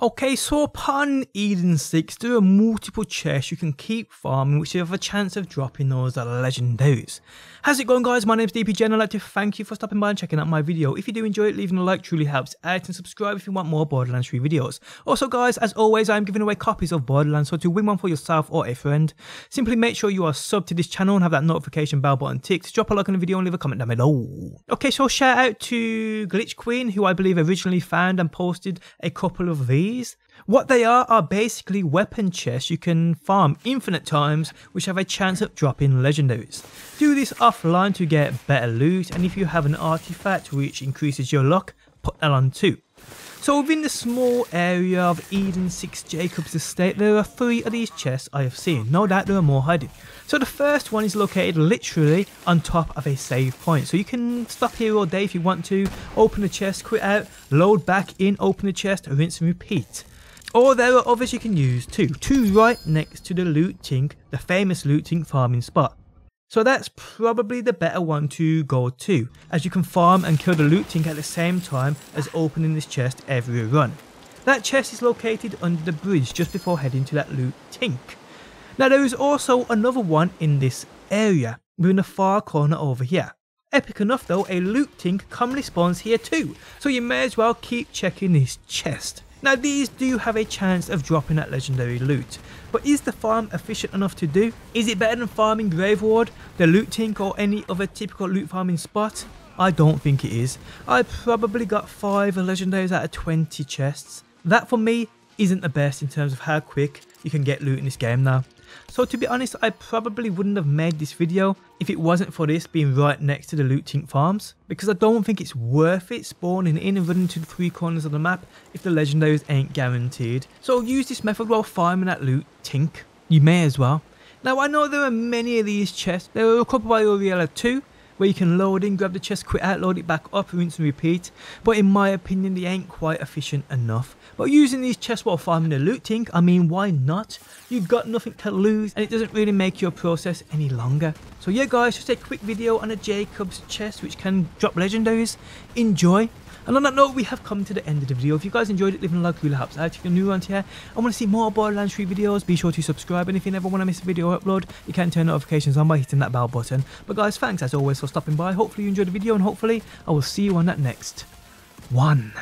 Okay, so upon Eden 6, there are multiple chests you can keep farming which you have a chance of dropping those legendaries. How's it going guys, my name is DPJ and I'd like to thank you for stopping by and checking out my video. If you do enjoy it, leaving a like truly helps out and subscribe if you want more Borderlands 3 videos. Also guys, as always I am giving away copies of Borderlands so to win one for yourself or a friend, simply make sure you are subbed to this channel and have that notification bell button ticked. Drop a like on the video and leave a comment down below. Okay, so shout out to Glitch Queen who I believe originally found and posted a couple of these What they are are basically weapon chests you can farm infinite times which have a chance of dropping legendaries. Do this offline to get better loot and if you have an artifact which increases your luck, put that on too. So within the small area of Eden 6 Jakobs Estate, there are three of these chests I have seen. No doubt there are more hiding. So the first one is located literally on top of a save point. So you can stop here all day if you want to, open the chest, quit out, load back in, open the chest, rinse and repeat. Or there are others you can use too, two right next to the loot tink, the famous loot tink farming spot. So that's probably the better one to go to, as you can farm and kill the loot tink at the same time as opening this chest every run. That chest is located under the bridge just before heading to that loot tink. Now there is also another one in this area, in the far corner over here. Epic enough though, a loot tink commonly spawns here too, so you may as well keep checking this chest. Now these do have a chance of dropping that legendary loot, but is the farm efficient enough to do? Is it better than farming Graveward, the loot tink or any other typical loot farming spot? I don't think it is. I probably got 5 legendaries out of 20 chests. That for me isn't the best in terms of how quick you can get loot in this game now. So to be honest, I probably wouldn't have made this video if it wasn't for this being right next to the loot tink farms, because I don't think it's worth it spawning in and running to the three corners of the map if the legendaries ain't guaranteed. So use this method while farming that loot tink. You may as well. Now I know there are many of these chests, there are a couple by Aurelia too, where you can load in, grab the chest, quit out, load it back up, rinse and repeat. But in my opinion, they ain't quite efficient enough. But using these chests while farming the loot tink, I mean, why not? You've got nothing to lose and it doesn't really make your process any longer. So yeah guys, just a quick video on a Jakobs chest which can drop legendaries. Enjoy. And on that note, we have come to the end of the video. If you guys enjoyed it, leaving a like really helps out. If you're new around here and want to see more Borderlands 3 videos, be sure to subscribe. And if you never want to miss a video upload, you can turn notifications on by hitting that bell button. But guys, thanks as always for stopping by. Hopefully you enjoyed the video and hopefully I will see you on that next one.